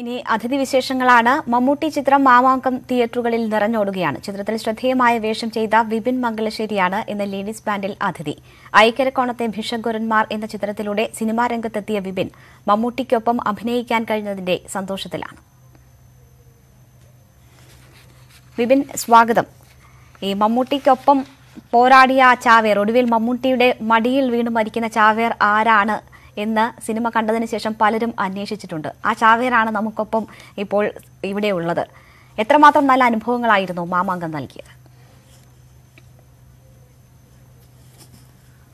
ഇനി അതിഥി വിശേഷങ്ങളാണ്. മമ്മൂട്ടി ചിത്രം മാമാങ്കം തിയേറ്ററുകളിൽ നിറഞ്ഞോടുകയാണ്. ചിത്രത്തിൽ ശ്രദ്ധേയമായ വേഷം ചെയ്ത വിപിൻ മംഗലശ്ശേരിയാണ് ഇന്ന് ലേഡീസ് ബാൻഡിൽ അതിഥി. ഐക്കരക്കോണത്തെ ഭിഷഗുരന്മാർ എന്ന ചിത്രത്തിലൂടെ സിനിമാ രംഗത്തെത്തിയ വിപിൻ മമ്മൂട്ടിക്കൊപ്പം അഭിനയിക്കാൻ കഴിഞ്ഞതിന്റെ സന്തോഷത്തിലാണ്. വിപിൻ സ്വാഗതം. ഈ മമ്മൂട്ടിക്കൊപ്പം പോരാടിയ ചാവേർ ഒടുവിൽ മമ്മൂട്ടിയുടെ മടിയിൽ വീണ് മരിക്കുന്ന ചാവേർ ആരാണ് എന്ന് സിനിമ കണ്ടതിന് ശേഷം പലരും അന്വേഷിച്ചിട്ടുണ്ട്. ആ ചാവേറാണ് നമുക്കൊപ്പം ഇപ്പോൾ ഇവിടെ ഉള്ളത് എത്രമാത്രം നല്ല അനുഭവങ്ങളായിരുന്നു മാമാങ്കം നൽകിയത്?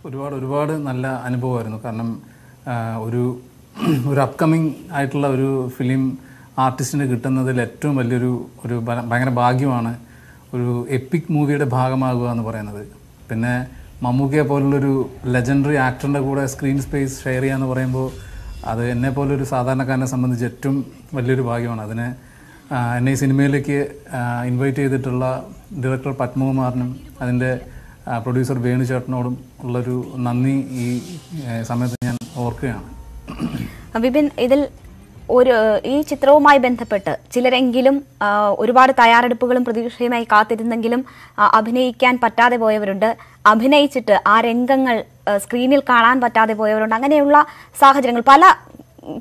ഒരുപാട് ഒരുപാട് നല്ല അനുഭവമായിരുന്നു. കാരണം ഒരു ഒരു അപ്കമിങ് ആയിട്ടുള്ള ഒരു ഫിലിം ആർട്ടിസ്റ്റിന് കിട്ടുന്നതിൽ ഏറ്റവും വലിയൊരു ഒരു ഭയങ്കര ഭാഗ്യമാണ് ഒരു എപ്പിക് മൂവിയുടെ ഭാഗമാകുക എന്ന് പറയുന്നത്. പിന്നെ മമ്മൂക്കയെ പോലുള്ളൊരു ലെജൻഡറി ആക്ടറിന്റെ കൂടെ സ്ക്രീൻ സ്പേസ് ഷെയർ ചെയ്യുക എന്ന് പറയുമ്പോൾ അത് എന്നെ പോലൊരു സാധാരണക്കാരനെ സംബന്ധിച്ച് ഏറ്റവും വലിയൊരു ഭാഗ്യമാണ്. അതിന് എന്നെ ഈ സിനിമയിലേക്ക് ഇൻവൈറ്റ് ചെയ്തിട്ടുള്ള ഡയറക്ടർ പത്മകുമാറിനും അതിന്റെ പ്രൊഡ്യൂസർ വേണുചേട്ടനോടും ഉള്ളൊരു നന്ദി ഈ സമയത്ത് ഞാൻ ഓർക്കുകയാണ്. വിപിൻ ഇതിൽ ഒരു ഈ ചിത്രവുമായി ബന്ധപ്പെട്ട് ചിലരെങ്കിലും ഒരുപാട് തയ്യാറെടുപ്പുകളും പ്രതീക്ഷയുമായി കാത്തിരുന്നെങ്കിലും അഭിനയിക്കാൻ പറ്റാതെ പോയവരുണ്ട്. അഭിനയിച്ചിട്ട് ആ രംഗങ്ങൾ സ്ക്രീനിൽ കാണാൻ പറ്റാതെ പോയവരുണ്ട്. അങ്ങനെയുള്ള സാഹചര്യങ്ങൾ പല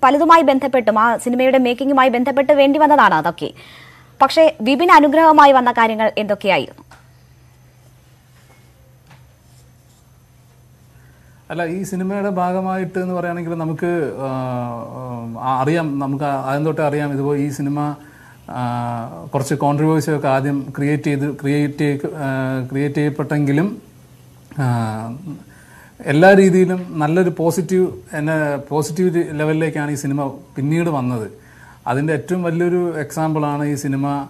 പലതുമായി ബന്ധപ്പെട്ടും ആ സിനിമയുടെ മേക്കിങ്ങുമായി ബന്ധപ്പെട്ട് വേണ്ടി വന്നതാണ് അതൊക്കെ. പക്ഷേ വിപിൻ അനുഗ്രഹമായി വന്ന കാര്യങ്ങൾ എന്തൊക്കെയായിരുന്നു? അല്ല ഈ സിനിമയുടെ ഭാഗമായിട്ട് എന്ന് പറയുകയാണെങ്കിൽ നമുക്ക് അറിയാം നമുക്ക് ആദ്യം തൊട്ടേ അറിയാം ഇതുപോലെ ഈ സിനിമ കുറച്ച് കോൺട്രവേഴ്സി ഒക്കെ ആദ്യം ക്രിയേറ്റ് ചെയ്ത് ക്രിയേറ്റ് ക്രിയേറ്റ് ചെയ്യപ്പെട്ടെങ്കിലും എല്ലാ രീതിയിലും നല്ലൊരു പോസിറ്റീവ് എന്നെ പോസിറ്റീവ് ലെവലിലേക്കാണ് ഈ സിനിമ പിന്നീട് വന്നത്. അതിന്റെ ഏറ്റവും വലിയൊരു എക്സാമ്പിളാണ് ഈ സിനിമ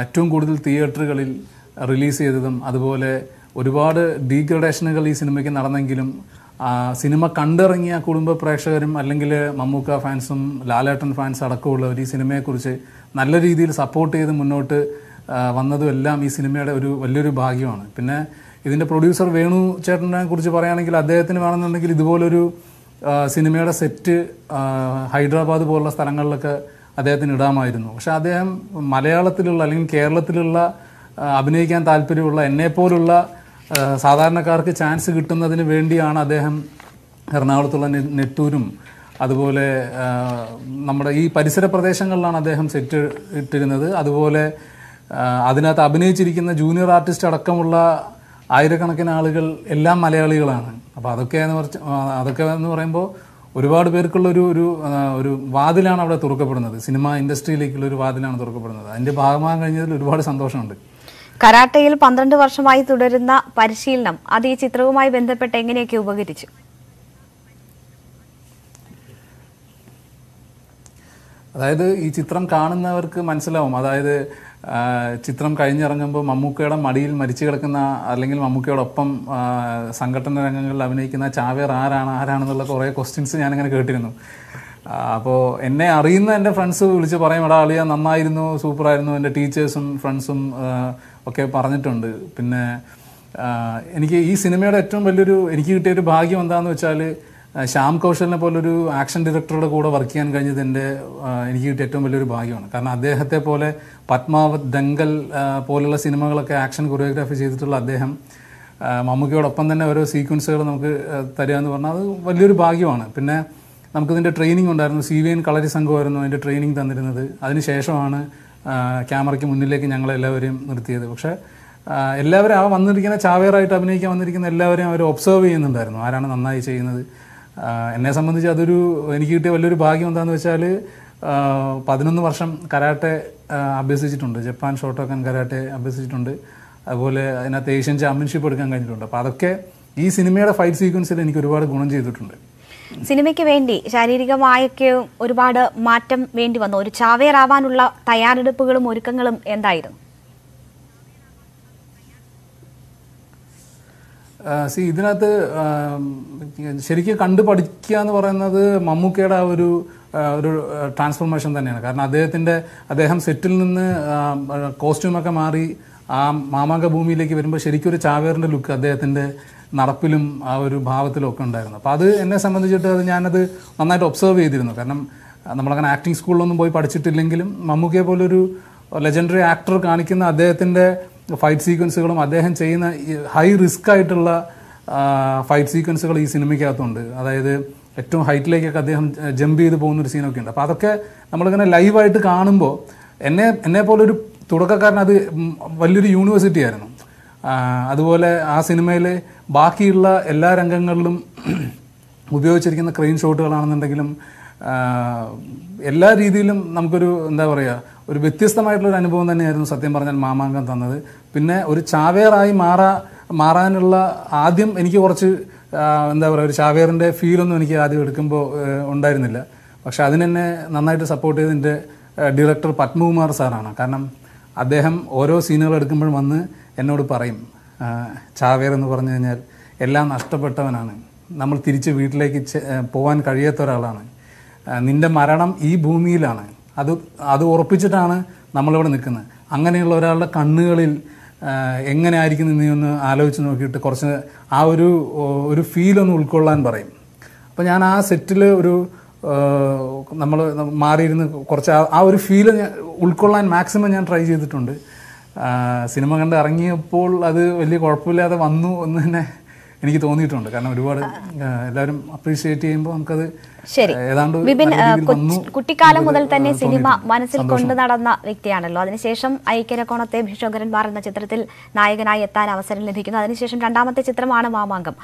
ഏറ്റവും കൂടുതൽ തിയേറ്ററുകളിൽ റിലീസ് ചെയ്തതും അതുപോലെ ഒരുപാട് ഡീഗ്രഡേഷനുകൾ ഈ സിനിമയ്ക്ക് നടന്നെങ്കിലും സിനിമ കണ്ടിറങ്ങിയ കുടുംബ പ്രേക്ഷകരും അല്ലെങ്കിൽ മമ്മൂക്ക ഫാൻസും ലാലേട്ടൻ ഫാൻസ് അടക്കമുള്ളവർ ഈ സിനിമയെക്കുറിച്ച് നല്ല രീതിയിൽ സപ്പോർട്ട് ചെയ്ത് മുന്നോട്ട് വന്നതും എല്ലാം ഈ സിനിമയുടെ ഒരു വലിയൊരു ഭാഗ്യമാണ്. പിന്നെ ഇതിന്റെ പ്രൊഡ്യൂസർ വേണു ചേട്ടനെ കുറിച്ച് പറയുകയാണെങ്കിൽ അദ്ദേഹത്തിന് വേണമെന്നുണ്ടെങ്കിൽ ഇതുപോലൊരു സിനിമയുടെ സെറ്റ് ഹൈദരാബാദ് പോലുള്ള സ്ഥലങ്ങളിലൊക്കെ അദ്ദേഹത്തിന് ഇടാമായിരുന്നു. പക്ഷെ അദ്ദേഹം മലയാളത്തിലുള്ള അല്ലെങ്കിൽ കേരളത്തിലുള്ള അഭിനയിക്കാൻ താല്പര്യമുള്ള എന്നെപ്പോലുള്ള സാധാരണക്കാർക്ക് ചാൻസ് കിട്ടുന്നതിന് വേണ്ടിയാണ് അദ്ദേഹം എറണാകുളത്തുള്ള നെട്ടൂരും അതുപോലെ നമ്മുടെ ഈ പരിസര പ്രദേശങ്ങളിലാണ് അദ്ദേഹം സെറ്റ് ഇട്ടിരുന്നത്. അതുപോലെ അതിനകത്ത് അഭിനയിച്ചിരിക്കുന്ന ജൂനിയർ ആർട്ടിസ്റ്റ് അടക്കമുള്ള ആയിരക്കണക്കിന് ആളുകൾ എല്ലാം മലയാളികളാണ്. അപ്പോൾ അതൊക്കെ എന്ന് പറച്ച് അതൊക്കെ എന്ന് പറയുമ്പോൾ ഒരുപാട് പേർക്കുള്ള ഒരു ഒരു ഒരു വാതിലാണ് അവിടെ തുറക്കപ്പെടുന്നത്. സിനിമ ഇൻഡസ്ട്രിയിലേക്കുള്ള ഒരു വാതിലാണ് തുറക്കപ്പെടുന്നത്. അതിന്റെ ഭാഗമാകാൻ കഴിഞ്ഞതിൽ ഒരുപാട് സന്തോഷമുണ്ട്. കരാട്ടയിൽ പന്ത്രണ്ട് വർഷമായി തുടരുന്ന പരിശീലനം അത് ഈ ചിത്രവുമായി ബന്ധപ്പെട്ട് എങ്ങനെയൊക്കെ ഉപകരിച്ചു? അതായത് ഈ ചിത്രം കാണുന്നവർക്ക് മനസ്സിലാവും. അതായത് ചിത്രം കഴിഞ്ഞിറങ്ങുമ്പോൾ മമ്മൂക്കയുടെ മടിയിൽ മരിച്ചു കിടക്കുന്ന അല്ലെങ്കിൽ മമ്മൂക്കയോടൊപ്പം സംഘടന രംഗങ്ങളിൽ അഭിനയിക്കുന്ന ചാവേർ ആരാണ് ആരാണെന്നുള്ള കുറേ ക്വസ്റ്റ്യൻസ് ഞാനിങ്ങനെ കേട്ടിരുന്നു. അപ്പോൾ എന്നെ അറിയുന്ന എന്റെ ഫ്രണ്ട്സ് വിളിച്ച് പറയും എടാ അളിയ നന്നായിരുന്നു സൂപ്പറായിരുന്നു. എന്റെ ടീച്ചേഴ്സും ഫ്രണ്ട്സും ഒക്കെ പറഞ്ഞിട്ടുണ്ട്. പിന്നെ എനിക്ക് ഈ സിനിമയുടെ ഏറ്റവും വലിയൊരു എനിക്ക് കിട്ടിയ ഒരു ഭാഗ്യം എന്താണെന്ന് വെച്ചാൽ ശ്യാം കൗശലിനെ പോലൊരു ആക്ഷൻ ഡയറക്ടറുടെ കൂടെ വർക്ക് ചെയ്യാൻ കഴിഞ്ഞത് എന്റെ എനിക്ക് കിട്ടിയ ഏറ്റവും വലിയൊരു ഭാഗ്യമാണ്. കാരണം അദ്ദേഹത്തെ പോലെ പത്മാവത് ദങ്കൽ പോലുള്ള സിനിമകളൊക്കെ ആക്ഷൻ കൊറിയോഗ്രാഫി ചെയ്തിട്ടുള്ള അദ്ദേഹം മമ്മൂക്കയോടൊപ്പം തന്നെ ഓരോ സീക്വൻസുകൾ നമുക്ക് തരിക എന്ന് പറഞ്ഞാൽ അത് വലിയൊരു ഭാഗ്യമാണ്. പിന്നെ നമുക്കിതിന്റെ ട്രെയിനിങ് ഉണ്ടായിരുന്നു. സി വി എൻ കളരി സംഘമായിരുന്നു അതിന്റെ ട്രെയിനിങ് തന്നിരുന്നത്. അതിനുശേഷമാണ് ക്യാമറയ്ക്ക് മുന്നിലേക്ക് ഞങ്ങളെല്ലാവരെയും നിർത്തിയത്. പക്ഷേ എല്ലാവരും ആ വന്നിരിക്കുന്ന ചാവേറായിട്ട് അഭിനയിക്കാൻ വന്നിരിക്കുന്ന എല്ലാവരെയും അവർ ഒബ്സർവ് ചെയ്യുന്നുണ്ടായിരുന്നു. ആരാണ് നന്നായി ചെയ്യുന്നത്? എന്നെ സംബന്ധിച്ച് അതൊരു എനിക്ക് കിട്ടിയ വലിയൊരു ഭാഗ്യം എന്താണെന്ന് വെച്ചാൽ പതിനൊന്ന് വർഷം കരാട്ടെ അഭ്യസിച്ചിട്ടുണ്ട്. ജപ്പാൻ ഷോട്ടോക്കൻ കരാട്ടെ അഭ്യസിച്ചിട്ടുണ്ട്. അതുപോലെ അതിനകത്ത് ഏഷ്യൻ ചാമ്പ്യൻഷിപ്പ് എടുക്കാൻ കഴിഞ്ഞിട്ടുണ്ട്. അപ്പോൾ അതൊക്കെ ഈ സിനിമയുടെ ഫൈറ്റ് സീക്വൻസിൽ എനിക്ക് ഒരുപാട് ഗുണം ചെയ്തിട്ടുണ്ട്. സിനിമയ്ക്ക് വേണ്ടി ശാരീരികമായൊക്കെ ഒരുപാട് മാറ്റം വേണ്ടി വന്നു. ഒരു ചാവേറാവാനുള്ള തയ്യാറെടുപ്പുകളും ഒരുക്കങ്ങളും എന്തായിരുന്നു? സി ഇതിനകത്ത് ശരിക്കും കണ്ടു പഠിക്കുക എന്ന് പറയുന്നത് മമ്മൂക്കയുടെ ആ ഒരു ഒരു ട്രാൻസ്ഫോർമേഷൻ തന്നെയാണ്. കാരണം അദ്ദേഹത്തിന്റെ അദ്ദേഹം സെറ്റിൽ നിന്ന് കോസ്റ്റ്യൂമൊക്കെ മാറി ആ മാമാങ്ക ഭൂമിയിലേക്ക് വരുമ്പോൾ ശരിക്കും ഒരു ചാവേറിന്റെ ലുക്ക് അദ്ദേഹത്തിന്റെ നടപ്പിലും ആ ഒരു ഭാവത്തിലും ഒക്കെ ഉണ്ടായിരുന്നു. അപ്പോൾ അത് എന്നെ സംബന്ധിച്ചിട്ട് അത് ഞാനത് നന്നായിട്ട് ഒബ്സർവ് ചെയ്തിരുന്നു. കാരണം നമ്മളങ്ങനെ ആക്ടിങ് സ്കൂളിലൊന്നും പോയി പഠിച്ചിട്ടില്ലെങ്കിലും മമ്മൂക്കയെ പോലൊരു ലെജൻഡറി ആക്ടർ കാണിക്കുന്ന അദ്ദേഹത്തിന്റെ ഫൈറ്റ് സീക്വൻസുകളും അദ്ദേഹം ചെയ്യുന്ന ഹൈ റിസ്ക് ആയിട്ടുള്ള ഫൈറ്റ് സീക്വൻസുകൾ ഈ സിനിമയ്ക്കകത്തുണ്ട് അതായത് ഏറ്റവും ഹൈറ്റിലേക്കൊക്കെ അദ്ദേഹം ജമ്പ് ചെയ്ത് പോകുന്നൊരു സീനൊക്കെ ഉണ്ട്. അപ്പോൾ അതൊക്കെ നമ്മളിങ്ങനെ ലൈവായിട്ട് കാണുമ്പോൾ എന്നെ എന്നെ പോലൊരു തുടക്കക്കാരൻ അത് വലിയൊരു യൂണിവേഴ്സിറ്റി ആയിരുന്നു. അതുപോലെ ആ സിനിമയിലെ ബാക്കിയുള്ള എല്ലാ രംഗങ്ങളിലും ഉപയോഗിച്ചിരിക്കുന്ന ക്രെയിൻ ഷോട്ടുകളാണെന്നുണ്ടെങ്കിലും എല്ലാ രീതിയിലും നമുക്കൊരു എന്താ പറയുക ഒരു വ്യത്യസ്തമായിട്ടുള്ളൊരു അനുഭവം തന്നെയായിരുന്നു സത്യം പറഞ്ഞാൽ മാമാങ്കം തന്നത്. പിന്നെ ഒരു ചാവേറായി മാറാ മാറാനുള്ള ആദ്യം എനിക്ക് കുറച്ച് എന്താ പറയുക ഒരു ചാവേറിന്റെ ഫീലൊന്നും എനിക്ക് ആദ്യം എടുക്കുമ്പോൾ ഉണ്ടായിരുന്നില്ല. പക്ഷെ അതിനെന്നെ നന്നായിട്ട് സപ്പോർട്ട് ചെയ്ത് എന്റെ ഡയറക്ടർ പത്മകുമാർ സാറാണ്. കാരണം അദ്ദേഹം ഓരോ സീനുകൾ എടുക്കുമ്പോഴും വന്ന് എന്നോട് പറയും ചാവേർ എന്ന് പറഞ്ഞു കഴിഞ്ഞാൽ എല്ലാം നഷ്ടപ്പെട്ടവനാണ്. നമ്മൾ തിരിച്ച് വീട്ടിലേക്ക് പോകാൻ കഴിയാത്ത ഒരാളാണ്. നിന്റെ മരണം ഈ ഭൂമിയിലാണ്. അത് അത് ഉറപ്പിച്ചിട്ടാണ് നമ്മളിവിടെ നിൽക്കുന്നത്. അങ്ങനെയുള്ള ഒരാളുടെ കണ്ണുകളിൽ എങ്ങനെ ആയിരിക്കും നീ ഒന്ന് ആലോചിച്ച് നോക്കിയിട്ട് കുറച്ച് ആ ഒരു ഒരു ഫീലൊന്ന് ഉൾക്കൊള്ളാൻ പറയും. അപ്പോൾ ഞാൻ ആ സെറ്റിൽ ഒരു നമ്മൾ മാറിയിരുന്ന് കുറച്ച് ആ- ഒരു ഫീൽ ഉൾക്കൊള്ളാൻ മാക്സിമം ഞാൻ ട്രൈ ചെയ്തിട്ടുണ്ട്. സിനിമ കണ്ട് ഇറങ്ങിയപ്പോൾ അത് വലിയ കുഴപ്പമില്ലാതെ വന്നു എന്ന് തന്നെ എനിക്ക് തോന്നിയിട്ടുണ്ട്. കാരണം ഒരുപാട് എല്ലാവരും അപ്രീഷിയേറ്റ് ചെയ്യുമ്പോൾ നമുക്കത് ശരി. ഏതാണ്ട് വിപിൻ കുട്ടിക്കാലം മുതൽ തന്നെ സിനിമ മനസ്സിൽ കൊണ്ടു നടന്ന വ്യക്തിയാണല്ലോ. അതിനുശേഷം ഐക്യരക്കോണത്തെ ഭിഷോകരന്മാർ എന്ന ചിത്രത്തിൽ നായകനായി എത്താൻ അവസരം ലഭിക്കുന്നു. അതിനുശേഷം രണ്ടാമത്തെ ചിത്രമാണ് മാമാങ്കം.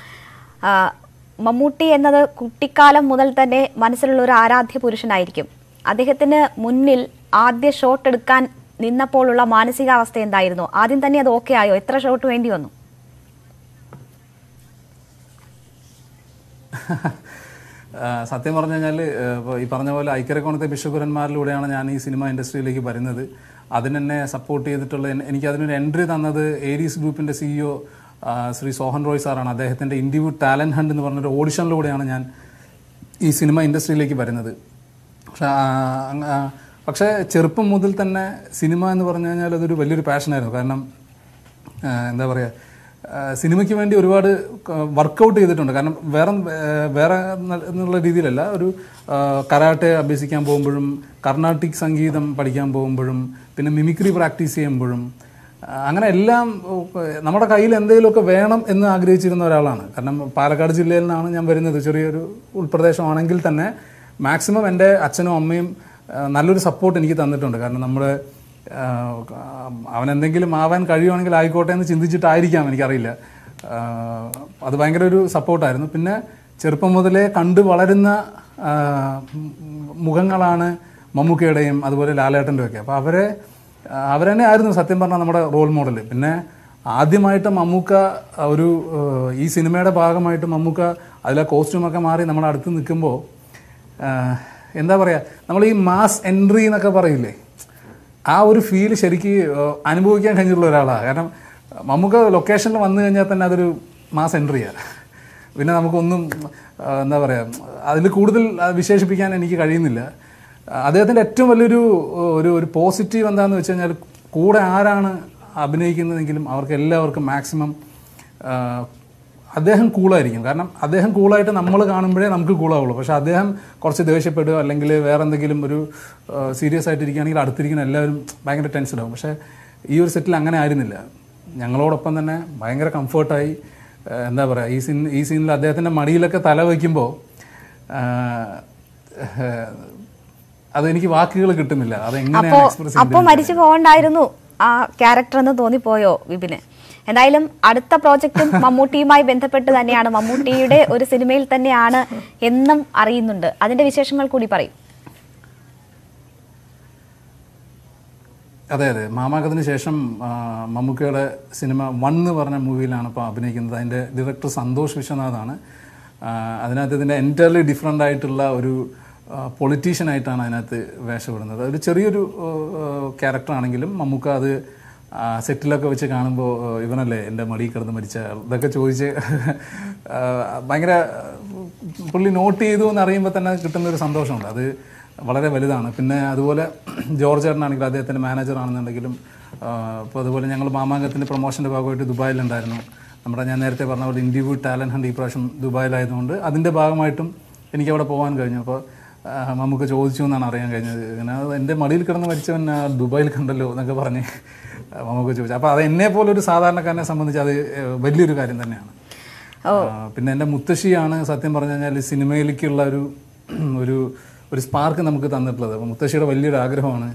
മമ്മൂട്ടി എന്നത് കുട്ടിക്കാലം മുതൽ തന്നെ മനസ്സിലുള്ള ഒരു ആരാധ്യ പുരുഷനായിരിക്കും. അദ്ദേഹത്തിന് മുന്നിൽ ആദ്യ ഷോട്ട് എടുക്കാൻ നിന്നപ്പോഴുള്ള മാനസികാവസ്ഥ എന്തായിരുന്നു? ആദ്യം തന്നെ അത് ഓക്കെ ആയോ? എത്ര ഷോട്ട് വേണ്ടി വന്നു? സത്യം പറഞ്ഞു കഴിഞ്ഞാൽ ഈ പറഞ്ഞ പോലെ ഐക്യരക്കോണത്തെ ബിഷപുരന്മാരിലൂടെയാണ് ഞാൻ ഈ സിനിമ ഇൻഡസ്ട്രിയിലേക്ക് വരുന്നത്. അതിനെന്നെ സപ്പോർട്ട് ചെയ്തിട്ടുള്ള എനിക്കതിനൊരു എൻട്രി തന്നത് ഏരീസ് ഗ്രൂപ്പിന്റെ സിഇഒ ശ്രീ സോഹൻ റോയ് സാറാണ് അദ്ദേഹത്തിന്റെ ഇൻഡിവ്യൂ ടാലന്റ് ഹണ്ട് എന്ന് പറഞ്ഞൊരു ഓഡിഷനിലൂടെയാണ് ഞാൻ ഈ സിനിമ ഇൻഡസ്ട്രിയിലേക്ക് വരുന്നത്. പക്ഷേ ചെറുപ്പം മുതൽ തന്നെ സിനിമ എന്ന് പറഞ്ഞു കഴിഞ്ഞാൽ അതൊരു വലിയൊരു പാഷനായിരുന്നു കാരണം എന്താ പറയുക സിനിമയ്ക്ക് വേണ്ടി ഒരുപാട് വർക്കൗട്ട് ചെയ്തിട്ടുണ്ട്. കാരണം വേറെ വേറെ എന്നുള്ള രീതിയിലല്ല ഒരു കരാട്ടെ അഭ്യസിക്കാൻ പോകുമ്പോഴും കർണാട്ടിക് സംഗീതം പഠിക്കാൻ പോകുമ്പോഴും പിന്നെ മിമിക്രി പ്രാക്ടീസ് ചെയ്യുമ്പോഴും അങ്ങനെ എല്ലാം നമ്മുടെ കയ്യിൽ എന്തെങ്കിലുമൊക്കെ വേണം എന്ന് ആഗ്രഹിച്ചിരുന്ന ഒരാളാണ്. കാരണം പാലക്കാട് ജില്ലയിൽ നിന്നാണ് ഞാൻ വരുന്നത്. ചെറിയൊരു ഉൾപ്രദേശമാണെങ്കിൽ തന്നെ മാക്സിമം എന്റെ അച്ഛനും അമ്മയും നല്ലൊരു സപ്പോർട്ട് എനിക്ക് തന്നിട്ടുണ്ട്. കാരണം നമ്മൾ അവൻ എന്തെങ്കിലും ആവാൻ കഴിയുവാണെങ്കിൽ ആയിക്കോട്ടെ എന്ന് ചിന്തിച്ചിട്ടായിരിക്കാം എനിക്കറിയില്ല. അത് ഭയങ്കര ഒരു സപ്പോർട്ടായിരുന്നു പിന്നെ ചെറുപ്പം മുതലേ കണ്ടു വളരുന്ന മുഖങ്ങളാണ് മമ്മൂക്കയുടെയും അതുപോലെ ലാലേട്ടന്റെയും ഒക്കെ. അപ്പോൾ അവരെ അവരെന്നെ ആയിരുന്നു സത്യം പറഞ്ഞാൽ നമ്മുടെ റോൾ മോഡൽ പിന്നെ ആദ്യമായിട്ട് മമ്മൂക്ക ഒരു ഈ സിനിമയുടെ ഭാഗമായിട്ട് മമ്മൂക്ക അതിലെ കോസ്റ്റ്യൂമൊക്കെ മാറി നമ്മുടെ അടുത്ത് നിൽക്കുമ്പോൾ എന്താ പറയുക നമ്മൾ ഈ മാസ് എൻട്രി എന്നൊക്കെ പറയില്ലേ ആ ഒരു ഫീൽ ശരിക്കും അനുഭവിക്കാൻ കഴിഞ്ഞിട്ടുള്ള ഒരാളാണ് കാരണം മമ്മൂക്ക ലൊക്കേഷനിൽ വന്നു കഴിഞ്ഞാൽ തന്നെ അതൊരു മാസ് എൻട്രിയാണ് പിന്നെ നമുക്കൊന്നും എന്താ പറയുക അതിൽ കൂടുതൽ വിശേഷിപ്പിക്കാൻ എനിക്ക് കഴിയുന്നില്ല. അദ്ദേഹത്തിന്റെ ഏറ്റവും വലിയൊരു ഒരു ഒരു പോസിറ്റീവ് എന്താണെന്ന് വെച്ച് കഴിഞ്ഞാൽ കൂടെ ആരാണ് അഭിനയിക്കുന്നതെങ്കിലും അവർക്ക് എല്ലാവർക്കും മാക്സിമം അദ്ദേഹം കൂളായിരിക്കും. കാരണം അദ്ദേഹം കൂളായിട്ട് നമ്മൾ കാണുമ്പോഴേ നമുക്ക് കൂളാവുള്ളൂ. പക്ഷേ അദ്ദേഹം കുറച്ച് ദേഷ്യപ്പെടുക അല്ലെങ്കിൽ വേറെ എന്തെങ്കിലും ഒരു സീരിയസ് ആയിട്ടിരിക്കുകയാണെങ്കിൽ അടുത്തിരിക്കുന്ന എല്ലാവരും ഭയങ്കര ടെൻഷൻ ആവും. പക്ഷേ ഈ ഒരു സെറ്റിൽ അങ്ങനെ ആയിരുന്നില്ല. ഞങ്ങളോടൊപ്പം തന്നെ ഭയങ്കര കംഫർട്ടായി എന്താ പറയുക ഈ സീൻ ഈ സീനിൽ അദ്ദേഹത്തിന്റെ മടിയിലൊക്കെ തല വയ്ക്കുമ്പോൾ അതെനിക്ക് വാക്കുകൾ കിട്ടുന്നില്ല. അപ്പോ മരിച്ചു പോകണ്ടായിരുന്നു ആ ക്യാരക്ടർ എന്ന് തോന്നിപ്പോയോ വിപിന്? എന്തായാലും അടുത്ത പ്രോജക്റ്റും മമ്മൂട്ടിയുമായി ബന്ധപ്പെട്ട് തന്നെയാണ്. മമ്മൂട്ടിയുടെ ഒരു സിനിമയിൽ തന്നെയാണ് എന്നും അറിയുന്നുണ്ട്. അതിന്റെ വിശേഷങ്ങൾ കൂടി പറയും. അതെ അതെ. മാമാകത്തിന് ശേഷം മമ്മൂക്കയുടെ സിനിമ വൺ എന്ന് പറഞ്ഞ മൂവിയിലാണ് ഇപ്പോൾ അഭിനയിക്കുന്നത്. അതിന്റെ ഡയറക്ടർ സന്തോഷ് വിശ്വനാഥാണ്. അതിനകത്ത് ഇതിന്റെ എന്റയർലി ഡിഫറെന്റ് ആയിട്ടുള്ള ഒരു പൊളിറ്റീഷ്യൻ ആയിട്ടാണ് അതിനകത്ത് വേഷപ്പെടുന്നത്. ഒരു ചെറിയൊരു ക്യാരക്ടറാണെങ്കിലും മമ്മൂക്ക അത് സെറ്റിലൊക്കെ വെച്ച് കാണുമ്പോൾ ഇവനല്ലേ എന്റെ മടി കിടന്ന് മരിച്ച ഇതൊക്കെ ചോദിച്ച് ഭയങ്കര പുള്ളി നോട്ട് ചെയ്തു എന്ന് അറിയുമ്പോൾ തന്നെ കിട്ടുന്ന ഒരു സന്തോഷമുണ്ട്. അത് വളരെ വലുതാണ്. പിന്നെ അതുപോലെ ജോർജ് ചേട്ടനാണെങ്കിൽ അദ്ദേഹത്തിന്റെ മാനേജർ ആണെന്നുണ്ടെങ്കിലും ഇപ്പോൾ അതുപോലെ ഞങ്ങൾ മാമാങ്കത്തിന്റെ പ്രൊമോഷന്റെ ഭാഗമായിട്ട് ദുബായിലുണ്ടായിരുന്നു. നമ്മുടെ ഞാൻ നേരത്തെ പറഞ്ഞ പോലെ ഇൻഡിവ്യൂ ടാലന്റ് ഹണ്ട് ഈ പ്രാവശ്യം ദുബായിലായതുകൊണ്ട് അതിന്റെ ഭാഗമായിട്ടും എനിക്ക് അവിടെ പോകാൻ കഴിഞ്ഞു. അപ്പോൾ നമുക്ക് ചോദിച്ചു എന്നാണ് അറിയാൻ കഴിഞ്ഞത്. ഇങ്ങനെ എന്റെ മടിയിൽ കിടന്ന് മരിച്ചവൻ ദുബായിൽ കണ്ടല്ലോ എന്നൊക്കെ പറഞ്ഞ് നമുക്ക് ചോദിച്ചു. അപ്പോൾ അത് എന്നെ പോലെ ഒരു സാധാരണക്കാരനെ സംബന്ധിച്ച് അത് വലിയൊരു കാര്യം തന്നെയാണ്. പിന്നെ എന്റെ മുത്തശ്ശിയാണ് സത്യം പറഞ്ഞു കഴിഞ്ഞാൽ സിനിമയിലേക്കുള്ള ഒരു ഒരു ഒരു സ്പാർക്ക് നമുക്ക് തന്നിട്ടുള്ളത്. അപ്പോൾ മുത്തശ്ശിയുടെ വലിയൊരു ആഗ്രഹമാണ്.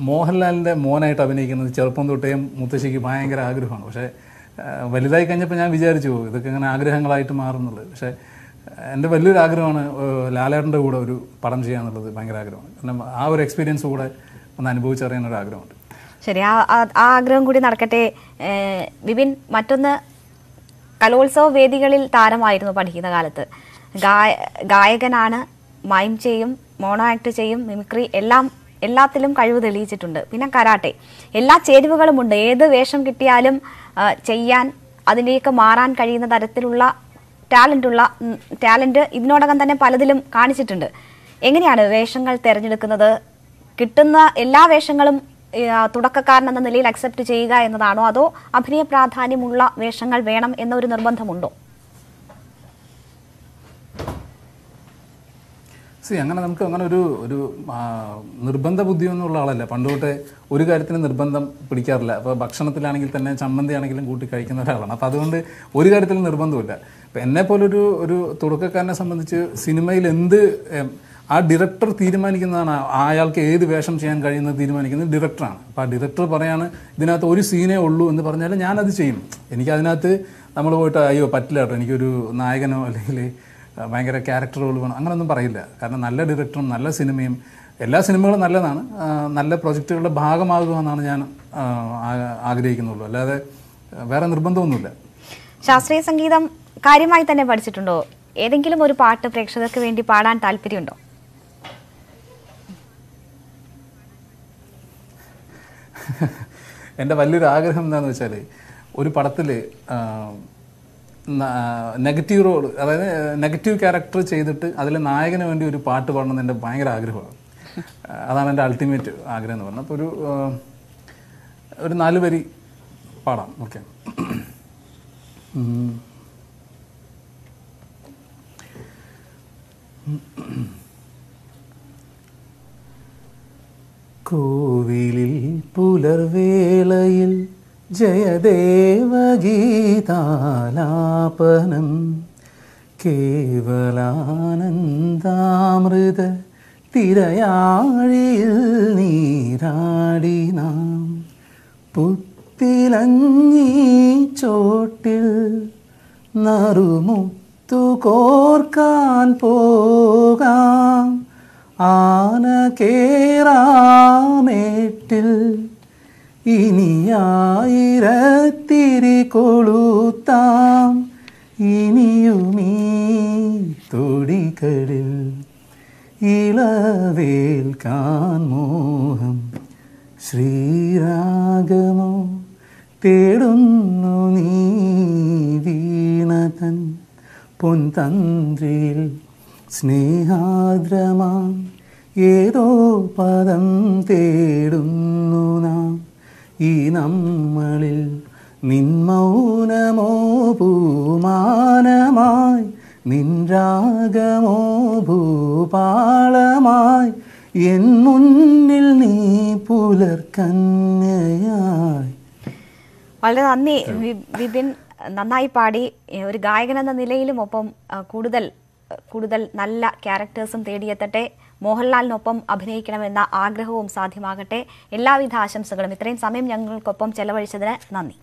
മോഹൻലാലിന്റെ മോനായിട്ട് അഭിനയിക്കുന്നത് ചെറുപ്പം തൊട്ടേ മുത്തശ്ശിക്ക് ഭയങ്കര ആഗ്രഹമാണ്. പക്ഷേ വലുതായി കഴിഞ്ഞപ്പോൾ ഞാൻ വിചാരിച്ചു "ഓ, ഇതൊക്കെ ഇങ്ങനെ ആഗ്രഹങ്ങളായിട്ട് മാറുന്നുള്ളത്. പക്ഷേ എന്റെ വലിയൊരു ആഗ്രഹമാണ് ലാലേട്ടന്റെ കൂടെ ഒരു പടം ചെയ്യാന്നുള്ളത് ഭയങ്കര ആഗ്രഹമാണ്. കാരണം ആ ഒരു എക്സ്പീരിയൻസ് കൂടെ ഒന്ന് അനുഭവിച്ചറിയാൻ ഒരു ആഗ്രഹമുണ്ട്. ശരി ആ ആ- ആഗ്രഹം കൂടി നടക്കട്ടെ. വിപിൻ മറ്റൊന്ന് കലോത്സവ വേദികളിൽ താരമായിരുന്നു പഠിക്കുന്ന കാലത്ത്. ഗായ ഗായകനാണ് മൈം ചെയ്യും മോണോ ആക്ട് ചെയ്യും മിമിക്രി എല്ലാം എല്ലാത്തിലും കഴിവ് തെളിയിച്ചിട്ടുണ്ട്. പിന്നെ കരാട്ടെ. എല്ലാ ചേരുവകളും ഉണ്ട്. ഏത് വേഷം കിട്ടിയാലും ചെയ്യാൻ അതിലേക്ക് മാറാൻ കഴിയുന്ന തരത്തിലുള്ള ടാലന്റ് ഉള്ള ടാലന്റ് ഇതിനോടകം തന്നെ പലതിലും കാണിച്ചിട്ടുണ്ട്. എങ്ങനെയാണ് വേഷങ്ങൾ തിരഞ്ഞെടുക്കുന്നത്? കിട്ടുന്ന എല്ലാ വേഷങ്ങളും തുടക്കക്കാരൻ എന്ന നിലയിൽ അക്സെപ്റ്റ് ചെയ്യുക എന്നതാണോ? അതോ അഭിനയ പ്രാധാന്യമുള്ള വേഷങ്ങൾ വേണം എന്നൊരു നിർബന്ധമുണ്ടോ? സി അങ്ങനെ നമുക്ക് അങ്ങനെ ഒരു ഒരു നിർബന്ധ ബുദ്ധിയൊന്നുള്ള ആളല്ല. പണ്ട് തൊട്ടേ ഒരു കാര്യത്തിന് നിർബന്ധം പിടിക്കാറില്ല. അപ്പോൾ ഭക്ഷണത്തിലാണെങ്കിൽ തന്നെ ചമ്മന്തി ആണെങ്കിലും കൂട്ടി കഴിക്കുന്ന ഒരാളാണ്. അപ്പോൾ അതുകൊണ്ട് ഒരു കാര്യത്തിലും നിർബന്ധമില്ല. അപ്പോൾ എന്നെ പോലൊരു ഒരു തുടക്കക്കാരനെ സംബന്ധിച്ച് സിനിമയിൽ എന്ത് ആ ഡയറക്ടർ തീരുമാനിക്കുന്നതാണ്. അയാൾക്ക് ഏത് വേഷം ചെയ്യാൻ കഴിയുന്നത് തീരുമാനിക്കുന്നത് ഡയറക്ടറാണ് അപ്പോൾ ആ ഡയറക്ടർ പറയാണ് ഇതിനകത്ത് ഒരു സീനേ ഉള്ളൂ എന്ന് പറഞ്ഞാൽ ഞാനത് ചെയ്യും. എനിക്ക് അതിനകത്ത് നമ്മൾ പോയിട്ട് അയ്യോ പറ്റില്ല കേട്ടോ. എനിക്കൊരു നായകനോ അല്ലെങ്കിൽ ഭയങ്കര ക്യാരക്ടർ റോൾ വേണം. അങ്ങനൊന്നും പറയില്ല. കാരണം നല്ല ഡയറക്ടറും നല്ല സിനിമയും എല്ലാ സിനിമകളും നല്ലതാണ്. നല്ല പ്രൊജക്റ്റുകളുടെ ഭാഗമാകുക എന്നാണ് ഞാൻ ആഗ്രഹിക്കുന്നുള്ളൂ. അല്ലാതെ വേറെ നിർബന്ധമൊന്നുമില്ല. ശാസ്ത്രീയ സംഗീതം കാര്യമായി തന്നെ പഠിച്ചിട്ടുണ്ടോ? ഏതെങ്കിലും ഒരു പാട്ട് പ്രേക്ഷകർക്ക് വേണ്ടി പാടാൻ താല്പര്യമുണ്ടോ? എന്റെ വലിയൊരു ആഗ്രഹം എന്താണെന്ന് വെച്ചാൽ ഒരു പടത്തിൽ നെഗറ്റീവ് റോൾ അതായത് നെഗറ്റീവ് ക്യാരക്ടർ ചെയ്തിട്ട് അതിലെ നായകന് വേണ്ടി ഒരു പാട്ട് പാടണം എന്റെ ഭയങ്കര ആഗ്രഹമാണ്. അതാണ് എന്റെ അൾട്ടിമേറ്റ് ആഗ്രഹം എന്ന് പറഞ്ഞത് അപ്പോൾ ഒരു ഒരു നാല് വരി പാടാം. ഓക്കെ കോവിലിൽ പുലർവേളയിൽ ജയദേവഗീതാലാപനം കേവലാനന്ദാമൃത തിരയാഴിയിൽ നീരാടി നാം പുത്തിലഞ്ഞീ ചോട്ടിൽ നറുമുത്തു കോർക്കാൻ പോകാം. ആന കേറാമേട്ടിൽ ഇനിയായിരത്തിരി കൊളുത്താം ഇനിയുമീ തൊടികളിൽ ഇളവേൽക്കാൻ മോഹം. ശ്രീരാഗമോ തേടുന്നു നീ വീണതൻ. പൊൻതന്ത്രിയിൽ സ്നേഹാദ്രമാം ഏതോ പദം തേടുന്നു നാം. ഈ നമ്മളിൽ നിന്മൗനമോ മൗനമോ പൂമാനമായി നിൻ രാഗമോ ഭൂപാളമായി എൻ മുന്നിൽ നീ പുലർക്കന്നയായി വളരെ നന്ദി വിപിൻ. നന്നായി പാടി. ഒരു ഗായകൻ എന്ന നിലയിലും ഒപ്പം കൂടുതൽ കൂടുതൽ നല്ല ക്യാരക്ടേഴ്സും തേടിയെത്തട്ടെ. മോഹൻലാലിനൊപ്പം അഭിനയിക്കണമെന്ന ആഗ്രഹവും സാധ്യമാകട്ടെ. എല്ലാവിധ ആശംസകളും. ഇത്രയും സമയം ഞങ്ങൾക്കൊപ്പം ചെലവഴിച്ചതിന് നന്ദി.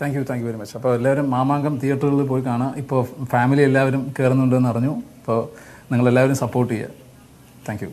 Thank you thank you very much അപ്പോൾ എല്ലാവരും മാമാങ്കം തിയേറ്ററുകളിൽ പോയി കാണാം. ഇപ്പോൾ ഫാമിലി എല്ലാവരും കയറുന്നുണ്ടെന്ന് അറിഞ്ഞു. അപ്പോൾ നിങ്ങളെല്ലാവരും സപ്പോർട്ട് ചെയ്യുക. Thank you